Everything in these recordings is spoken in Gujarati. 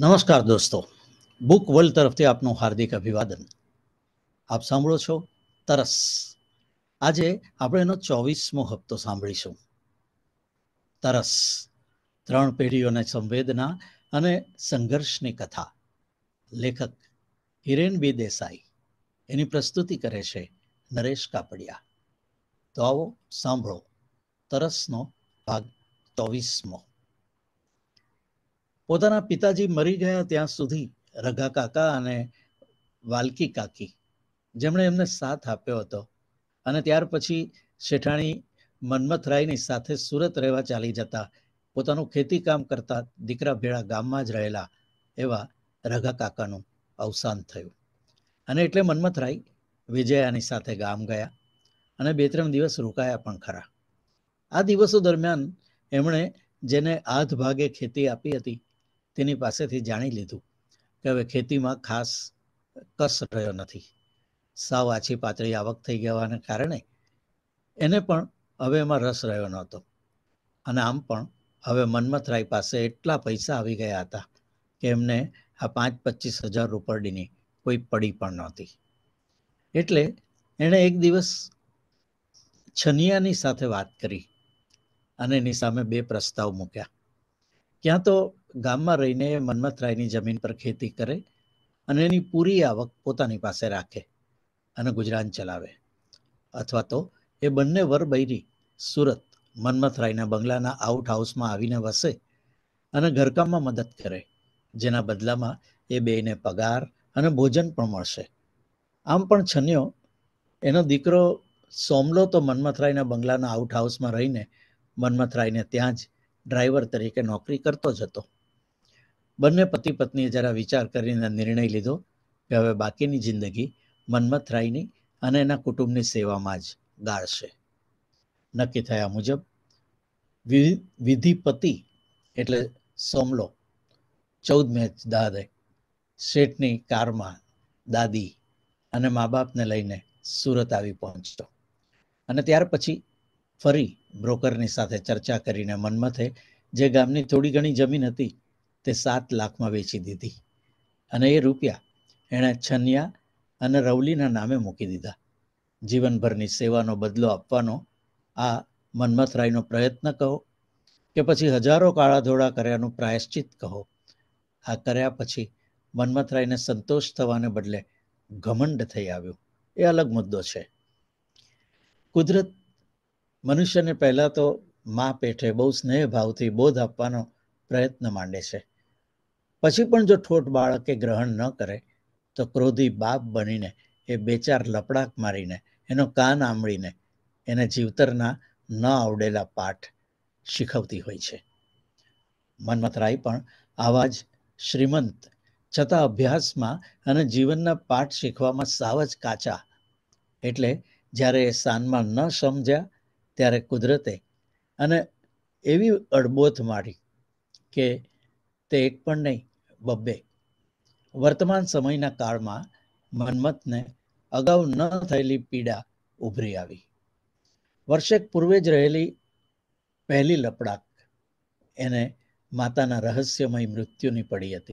નમસ્કાર દોસ્તો. બુક વર્લ્ડ તરફથી આપનું હાર્દિક અભિવાદન. આપ સાંભળો છો તરસ. આજે આપણે એનો ચોવીસમો હપ્તો સાંભળીશું. તરસ. ત્રણ પેઢીઓને સંવેદના અને સંઘર્ષની કથા. લેખક હિરેન બી દેસાઈ. એની પ્રસ્તુતિ કરે છે નરેશ કાપડિયા. તો આવો સાંભળો તરસનો ભાગ ચોવીસમો. પોતાના પિતાજી મરી ગયા ત્યાં સુધી રઘા કાકા અને વાલકી કાકી જેમણે એમને સાથ આપ્યો હતો. અને ત્યાર પછી શેઠાણી મન્મથરાયની સાથે સુરત રહેવા ચાલી જતા પોતાનું ખેતી કામ કરતા દીકરા ભેળા ગામમાં જ રહેલા એવા રઘા કાકાનું અવસાન થયું. અને એટલે મન્મથરાય વિજયાની સાથે ગામ ગયા અને બે ત્રણ દિવસ રોકાયા પણ ખરા. આ દિવસો દરમિયાન એમણે જેને આધ ભાગે ખેતી આપી હતી તેની પાસેથી જાણી લીધું કે હવે ખેતીમાં ખાસ કસ રહ્યો નથી. સાવ આછી પાતળી આવક થઈ ગયાને કારણે એને પણ હવે એમાં રસ રહ્યો નહોતો. અને આમ પણ હવે મન્મથરાય પાસે એટલા પૈસા આવી ગયા હતા કે એમને આ પાંચ પચીસ હજાર રૂપરડીની કોઈ પડી પણ નહોતી. એટલે એણે એક દિવસ છનિયાની સાથે વાત કરી અને એની સામે બે પ્રસ્તાવ મૂક્યા. ક્યાં તો ગામમાં રહીને મન્મથરાયની જમીન પર ખેતી કરે અને એની પૂરી આવક પોતાની પાસે રાખે અને ગુજરાન ચલાવે. અથવા તો એ બંને વર બૈરી સુરત મન્મથરાયના બંગલાના આઉટ હાઉસમાં આવીને વસે અને ઘરકામમાં મદદ કરે, જેના બદલામાં એ બેને પગાર અને ભોજન પણ મળશે. આમ પણ છન્યો, એનો દીકરો સોમલો તો મન્મથરાયના બંગલાના આઉટ હાઉસમાં રહીને મન્મથરાયને ત્યાં જ ડ્રાઈવર તરીકે નોકરી કરતો જ હતો. બંને પતિ પત્નીએ જરા વિચાર કરીને નિર્ણય લીધો કે હવે બાકીની જિંદગી મન્મથરાયની અને એના કુટુંબની સેવામાં જ ગાળશે. નક્કી થયા મુજબ વિધિપતિ એટલે સોમલો ચૌદ મેચ દાદે શેઠની કારમાં દાદી અને મા બાપને લઈને સુરત આવી પહોંચતો અને ત્યાર પછી ફરી બ્રોકરની સાથે ચર્ચા કરીને મન્મથે જે ગામની થોડી ઘણી જમીન હતી તે સાત લાખમાં વેચી દીધી. અને એ રૂપિયા એણે છન્યા અને રવલીના નામે મૂકી દીધા. જીવનભરની સેવાનો બદલો આપવાનો આ મન્મથરાયનો પ્રયત્ન કહો કે પછી હજારો કાળા ધોળા કર્યાનું પ્રાયશ્ચિત કહો. આ કર્યા પછી મન્મથરાયને સંતોષ થવાને બદલે ઘમંડ થઈ આવ્યું. એ અલગ મુદ્દો છે. કુદરત મનુષ્યને પહેલાં તો મા પેઠે બહુ સ્નેહ ભાવથી બોધ આપવાનો પ્રયત્ન માંડે છે. પછી પણ જો ઠોઠ બાળકે ગ્રહણ ન કરે, તો ક્રોધી બાપ બનીને, એ બે ચાર લપડાક મારીને, એનો કાન આંબળીને એને જીવતરના ન આવડેલા પાઠ શીખવતી હોય છે. મન્મથરાય પણ આવા જ શ્રીમંત, છતાં અભ્યાસમાં અને જીવનના પાઠ શીખવામાં સાવ જ કાચા. એટલે જ્યારે એ સાનમાં ન સમજ્યા, ત્યારે કુદરતે અને એવી અડબોથ મારી કે તે એક પણ નહીં, બબ્બે. વર્તમાન સમયના કાળમાં મન્મથને અગાઉ ન થયેલી પીડા ઉભરી આવી. વર્ષેક પૂર્વે જ રહેલી પહેલી લપડાક એને માતાના રહસ્યમય મૃત્યુની પડી હતી.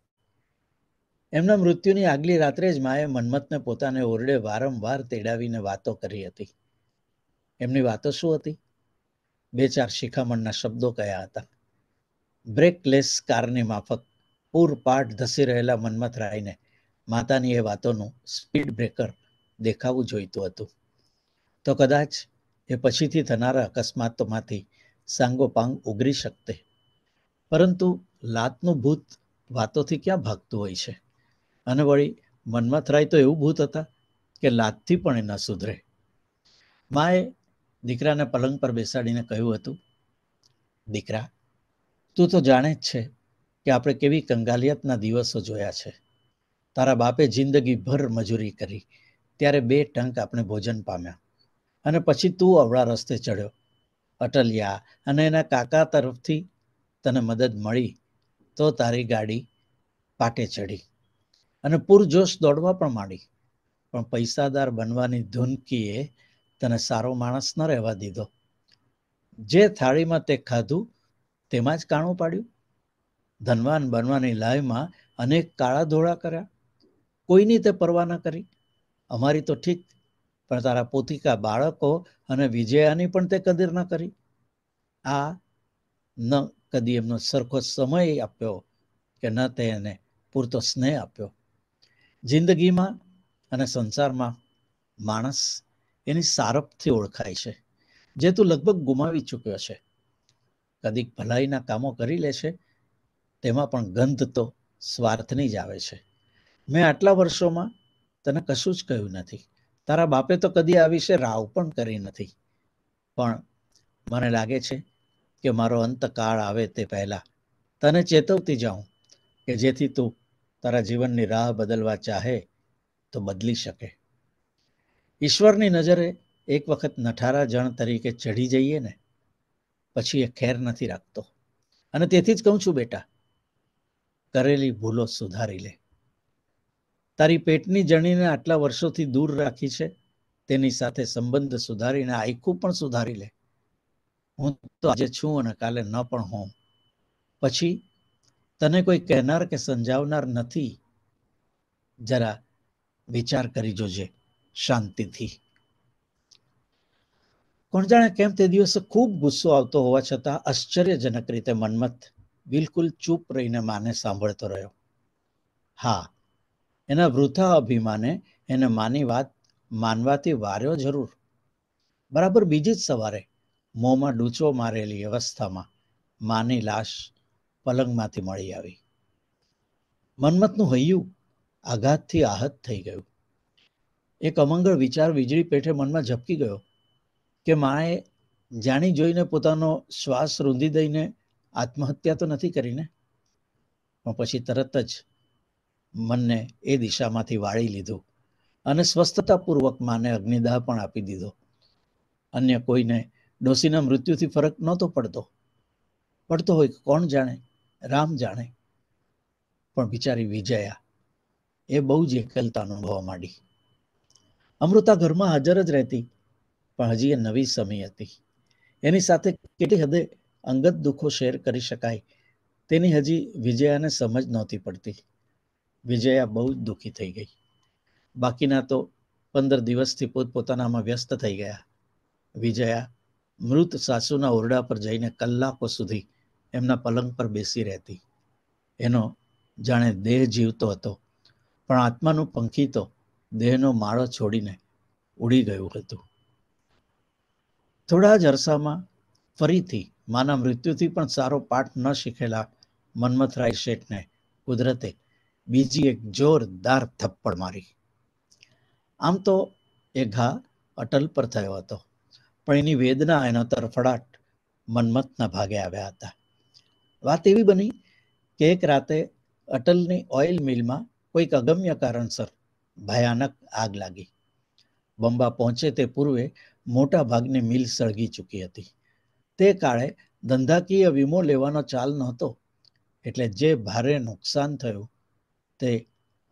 એમના મૃત્યુની આગલી રાત્રે જ માએ મન્મથને પોતાને ઓરડે વારંવાર તેડાવીને વાતો કરી હતી. એમની વાતો શું હતી? બે ચાર શિખામણના શબ્દો કયા હતા? બ્રેકલેસ કારની માફક પૂરપાટ ધસી રહેલા મન્મથરાયને માતાની એ વાતોનું સ્પીડ બ્રેકર દેખાવું જોઈતું હતું. તો કદાચ એ પછીથી થનારા અકસ્માતોમાંથી સાંગોપાંગ ઉગરી શકતે. પરંતુ લાતનું ભૂત વાતોથી ક્યાં ભાગતું હોય છે? અને વળી મન્મથરાય તો એવું ભૂત હતા કે લાતથી પણ એ ન સુધરે. માએ દીકરાને પલંગ પર બેસાડીને કહ્યું હતું, દીકરા તું તો જાણે જ છે કે આપણે કેવી કંગાલિયતના દિવસો જોયા છે. તારા બાપે જિંદગીભર મજૂરી કરી, ત્યારે બે ટંક આપણે ભોજન પામ્યા. અને પછી તું અવળા રસ્તે ચડ્યો અટલિયા અને એના કાકા તરફથી તને મદદ મળી, તો તારી ગાડી પાટે ચડી અને પૂરજોશ દોડવા પણ માંડી, પણ પૈસાદાર બનવાની ધૂનકીએ તને સારો માણસ ન રહેવા દીધો. જે થાળીમાં તે ખાધું તેમાં જ કાણું પાડ્યું. ધનવાન બનવાની લાઈમાં અનેક કાળા ધોળા કર્યા. કોઈની તે પરવા ન કરી. અમારી તો ઠીક, પણ તારા પોતિકા બાળકો અને વિજયાની પણ તે કદર ન કરી. આ ન કદી એમનો સરખો સમય આપ્યો કે ન તે એને પૂરતો સ્નેહ આપ્યો. જિંદગીમાં અને સંસારમાં માણસ એની સારપથી ઓળખાય છે, જે તું લગભગ ગુમાવી ચૂક્યો છે. કદીક ભલાઈના કામો કરી લે છે, તેમાં પણ ગંધ તો સ્વાર્થની જ આવે છે. મેં આટલા વર્ષોમાં તને કશું જ કહ્યું નથી. તારા બાપે તો કદી આ વિશે રાવ પણ કરી નથી. પણ મને લાગે છે કે મારો અંતકાળ આવે તે પહેલા. તને ચેતવતી જાઉં કે જેથી તું તારા જીવનની રાહ બદલવા ચાહે તો બદલી શકે. ઈશ્વરની નજરે એક વખત નઠારા જણ તરીકે ચઢી જઈએ ને પછી એ ખેર નથી રાખતો. અને તેથી જ કહું છું બેટા, કરેલી ભૂલો સુધારી લે. તારી પેટની જણીને આટલા વર્ષોથી દૂર રાખી છે, તેની સાથે સંબંધ સુધારીને આખું પણ સુધારી લે. હું તો આજે છું અને કાલે ન પણ હોઉં. પછી તને કોઈ કહેનાર કે સમજાવનાર નથી? જરા વિચાર કરી જોજે શાંતિથી. કોણ જાણે કેમ તે દિવસે ખૂબ ગુસ્સો આવતો હોવા છતાં આશ્ચર્યજનક રીતે મન્મથ બિલકુલ ચૂપ રહીને માને સાંભળતો રહ્યો. હા, એના વૃથા અભિમાને એને માની વાત માનવાથી વાર્યો જરૂર. બરાબર બીજી જ સવારે મોંમાં ડૂચો મારેલી અવસ્થામાં માની લાશ પલંગમાંથી મળી આવી. મન્મથનું હૈયું આઘાતથી આહત થઈ ગયું. એક અમંગળ વિચાર વીજળી પેઠે મનમાં ઝપકી ગયો. કે માએ જાણી જોઈને પોતાનો શ્વાસ રૂંધી દઈને આત્મહત્યા તો નથી કરીને? પણ પછી તરત જ મનને એ દિશામાંથી વાળી લીધું અને સ્વસ્થતાપૂર્વક માને અગ્નિદાહ પણ આપી દીધો. અન્ય કોઈને ડોસીના મૃત્યુથી ફરક નહોતો પડતો. પડતો હોય કોણ જાણે? રામ જાણે. પણ બિચારી વિજયા એ બહુ જ એકલતા અનુભવવા માંડી. અમૃતા ઘરમાં હાજર જ રહેતી. પણ હજી એ નવી સમય હતી. એની સાથે કેટલી હદે અંગત દુઃખો શેર કરી શકાય તેની હજી વિજયાને સમજ નહોતી પડતી. વિજયા બહુ જ દુઃખી થઈ ગઈ. બાકીના તો પંદર દિવસથી પોતપોતાનામાં વ્યસ્ત થઈ ગયા. વિજયા મૃત સાસુના ઓરડા પર જઈને કલાકો સુધી એમના પલંગ પર બેસી રહેતી. એનો જાણે દેહ જીવતો હતો, પણ આત્માનું પંખી તો દેહનો માળો છોડીને ઉડી ગયું હતું. થોડા જ અરસામાં ફરીથી માના મૃત્યુથી પણ સારો પાઠ ન શીખેલા મન્મથરાય શેઠને કુદરતે બીજી એક જોરદાર થપ્પડ મારી. આમ તો એ ઘા અટલ પર થયો હતો, પણ એની વેદના એનો તરફડાટ મન્મથના ભાગે આવ્યા હતા. વાત એવી બની કે એક રાતે અટલની ઓઇલ મિલમાં કોઈક અગમ્ય કારણસર ભયાનક આગ લાગી. બંબા પહોંચે તે પૂર્વે મોટા ભાગની મિલ સળગી ચૂકી હતી. તે કાળે ધંધાકીય વીમો લેવાનો ચાલ નહોતો, એટલે જે ભારે નુકસાન થયું તે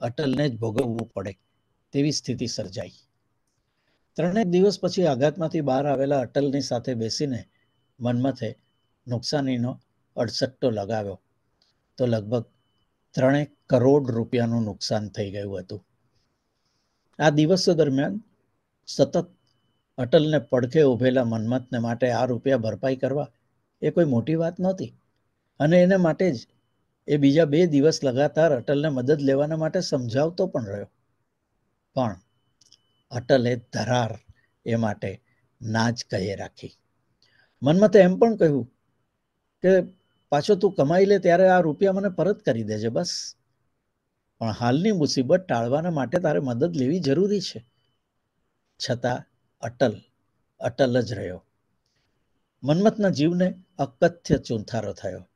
અટલને જ ભોગવવું પડે તેવી સ્થિતિ સર્જાઈ. ત્રણેક દિવસ પછી આઘાતમાંથી બહાર આવેલા અટલની સાથે બેસીને મન્મથે નુકસાનીનો અડસટ્ટો લગાવ્યો. તો લગભગ ત્રણેક કરોડ રૂપિયાનું નુકસાન થઈ ગયું હતું. આ દિવસો દરમિયાન સતત અટલને પડખે ઉભેલા મન્મથને માટે આ રૂપિયા ભરપાઈ કરવા એ કોઈ મોટી વાત નહોતી. અને એને માટે જ એ બીજા બે દિવસ લગાતાર અટલને મદદ લેવાના માટે સમજાવતો પણ રહ્યો. પણ અટલે ધરાર એ માટે ના જ કહી રાખી. મન્મથે એમ પણ કહ્યું કે, પાછો તું કમાઈ લે ત્યારે આ રૂપિયા મને પરત કરી દેજે બસ. પણ હાલની મુસીબત ટાળવાના માટે તારે મદદ લેવી જરૂરી છે. છતાં અટલ અટલ જ રહ્યો. મન્મથના જીવને અકથ્ય ચૂંથારો થયો.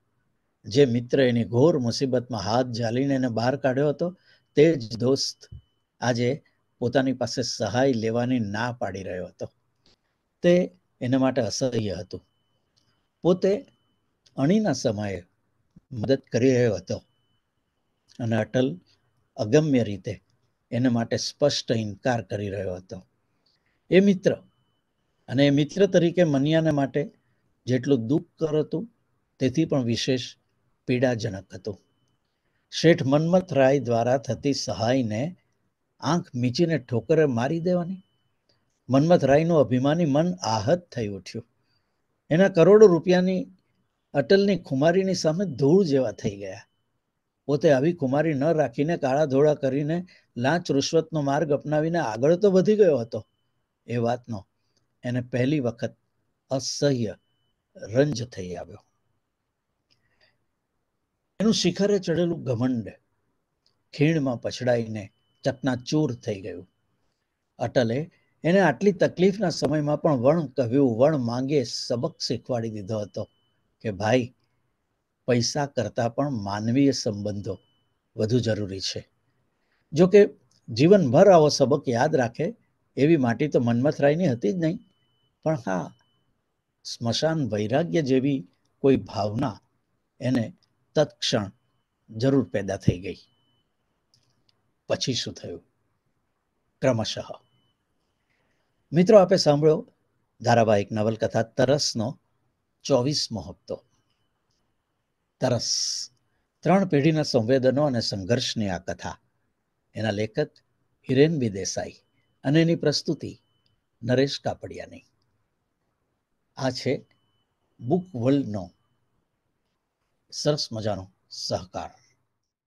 જે મિત્ર એની ઘોર મુસીબતમાં હાથ ઝાલીને એને બહાર કાઢ્યો હતો, તે જ દોસ્ત આજે પોતાની પાસે સહાય લેવાની ના પાડી રહ્યો હતો. તે એના માટે અસહ્ય હતું. પોતે અણીના સમયે મદદ કરી રહ્યો હતો અને અટલ અગમ્ય રીતે એને માટે સ્પષ્ટ ઇનકાર કરી રહ્યો હતો. એ મિત્ર. અને એ મિત્ર તરીકે મનિયાને માટે જેટલું દુઃખ કર હતું, તેથી પણ વિશેષ પીડાજનક હતું. શેઠ મન્મથ રાય દ્વારા થતી સહાયને આંખ મીચીને ઠોકરે મારી દેવાની? મન્મથ રાયનું અભિમાની મન આહત થઈ ઉઠ્યું. એના કરોડો રૂપિયાની અટલની ખુમારીની સામે ધૂળ જેવા થઈ ગયા. પોતે આવી કુમારી ન રાખીને કાળા ધોળા કરીને લાંચ રૂશ્વતનો માર્ગ અપનાવીને આગળ તો વધી ગયો હતો. એ વાતનો એને પહેલી વખત અસહ્ય રંજ થઈ આવ્યો. એનું શિખરે ચડેલું ઘમંડ ખીણમાં પછડાઈને ચકનાચૂર થઈ ગયું. અટલે એને આટલી તકલીફના સમયમાં પણ વણ કહ્યું, વણ માંગે સબક શીખવાડી દીધો હતો કે, ભાઈ, પૈસા કરતા પણ માનવીય સંબંધો વધુ જરૂરી છે. જો કે જીવનભર આવો સબક યાદ રાખે એવી માટી તો મન્મથરાયની હતી જ નહીં. પણ હા, સ્મશાન વૈરાગ્ય જેવી કોઈ ભાવના એને તત્ક્ષણ જરૂર પેદા થઈ ગઈ. પછી શું થયું? ક્રમશઃ. મિત્રો, આપે સાંભળ્યો ધારાવાહિક નવલકથા તરસનો ચોવીસમો હપ્તો તરસ. ત્રણ પેઢીના સંવેદનો અને સંઘર્ષની આ કથા. એના લેખક હિરેનબી દેસાઈ. અને એની પ્રસ્તુતિ નરેશ કાપડિયાની. આ છે બુક વર્લ્ડનો સરસ મજાનો સહકાર.